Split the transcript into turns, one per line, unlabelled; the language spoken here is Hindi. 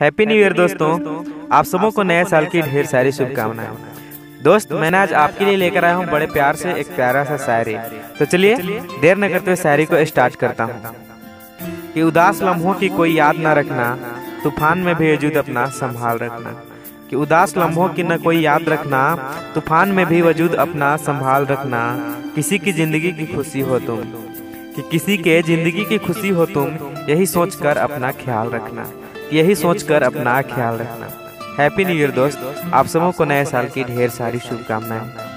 हैप्पी न्यू ईयर दोस्तों। आप सबों को नए साल की ढेर सारी शुभकामनाएँ। दोस्त मैंने आज आपके लिए लेकर आया हूँ बड़े प्यार से एक प्यारा सा शायरी। तो चलिए, देर न करते हुए शायरी को स्टार्ट करता हूँ। कि उदास लम्हों की कोई याद न रखना, तूफ़ान में भी वजूद अपना संभाल रखना। कि उदास लम्हों की न कोई याद रखना, तूफ़ान में भी वजूद अपना संभाल रखना। किसी की ज़िंदगी की खुशी हो तुम, कि किसी के ज़िंदगी की खुशी हो तुम, यही सोचकर अपना ख्याल रखना। यही सोचकर अपना ख्याल रखना। हैप्पी न्यू ईयर दोस्त। आप सबों को नए साल की ढेर सारी शुभकामनाएँ।